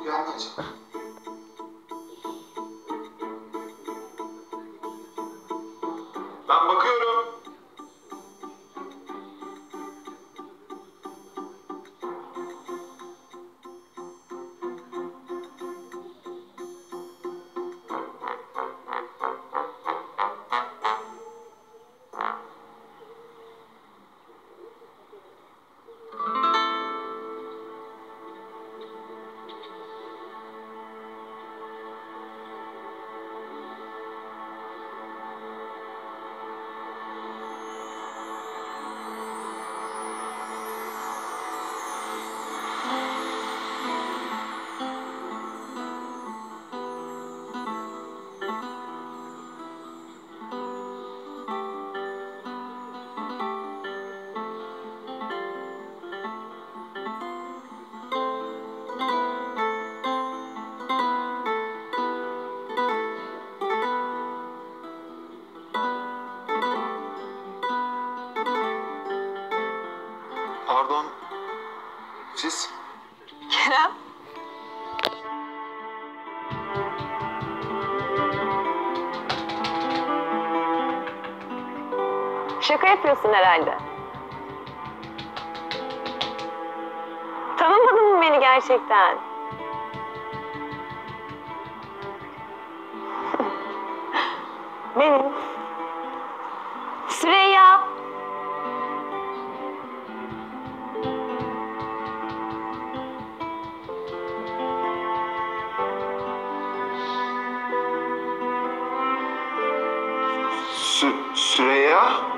Uyanmayacak. Ben bakıyorum. Pardon. Siz? Kerem. Şaka yapıyorsun herhalde. Tanımadın mı beni gerçekten? Benim. Sh- Shreya?